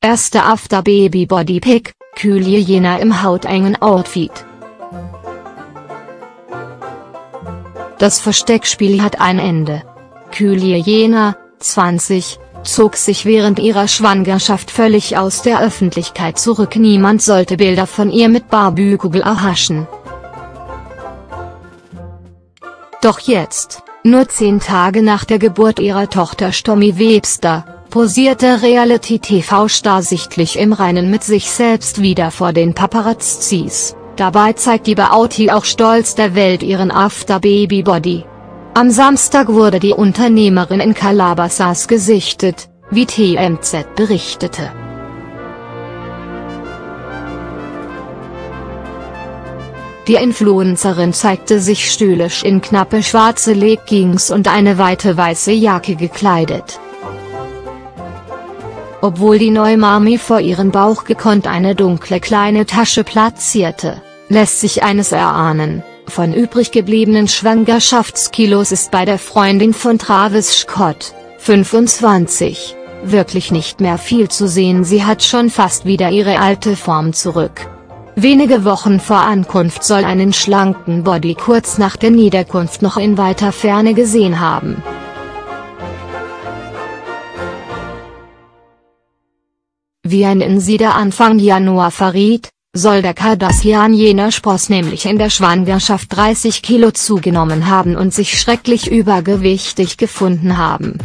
Erste After Baby Body Pick, Kylie Jenner im hautengen Outfit. Das Versteckspiel hat ein Ende. Kylie Jenner, 20, zog sich während ihrer Schwangerschaft völlig aus der Öffentlichkeit zurück. Niemand sollte Bilder von ihr mit Barbie-Kugel erhaschen. Doch jetzt, nur zehn Tage nach der Geburt ihrer Tochter Stormy Webster, posierte Reality-TV-Star sichtlich im Reinen mit sich selbst wieder vor den Paparazzis. Dabei zeigt die Beauty auch stolz der Welt ihren After-Baby-Body. Am Samstag wurde die Unternehmerin in Calabasas gesichtet, wie TMZ berichtete. Die Influencerin zeigte sich stylisch in knappe schwarze Leggings und eine weite weiße Jacke gekleidet. Obwohl die Neumami vor ihren Bauch gekonnt eine dunkle kleine Tasche platzierte, lässt sich eines erahnen. Von übrig gebliebenen Schwangerschaftskilos ist bei der Freundin von Travis Scott, 25, wirklich nicht mehr viel zu sehen. Sie hat schon fast wieder ihre alte Form zurück. Wenige Wochen vor Ankunft soll einen schlanken Body kurz nach der Niederkunft noch in weiter Ferne gesehen haben. Wie ein Insider Anfang Januar verriet, soll der Kardashian jener Spross nämlich in der Schwangerschaft 30 Kilo zugenommen haben und sich schrecklich übergewichtig gefunden haben.